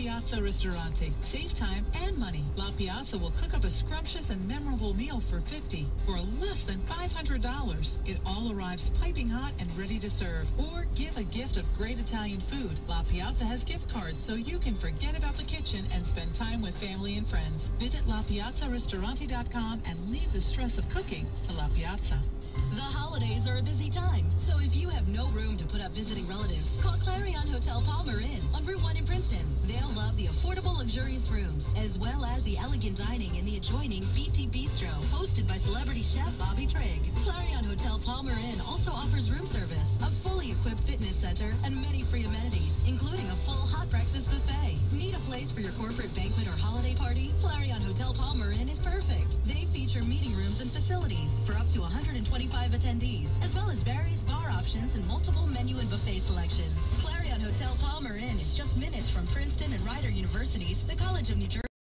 Piazza Ristorante. Save time and money. La Piazza will cook up a scrumptious and memorable meal for 50 for less than $500. It all arrives piping hot and ready to serve. Or give a gift of great Italian food. La Piazza has gift cards so you can forget about the kitchen and spend time with family and friends. Visit LaPiazzaRistorante.com and leave the stress of cooking to La Piazza. The holidays are a busy time, so if you have no room to put up visiting relatives, call Clarion Hotel Palmer Inn on Route 1 affordable, luxurious rooms, as well as the elegant dining in the adjoining BT Bistro, hosted by celebrity chef Bobby Trigg. Clarion Hotel Palmer Inn also offers room service, a fully equipped fitness center, and many free amenities, including a full hot breakfast buffet. Need a place for your corporate banquet or holiday party? Clarion Hotel Palmer Inn is perfect. They feature meeting rooms and facilities for up to 125 attendees, as well as various minutes from Princeton and Rider Universities, the College of New Jersey.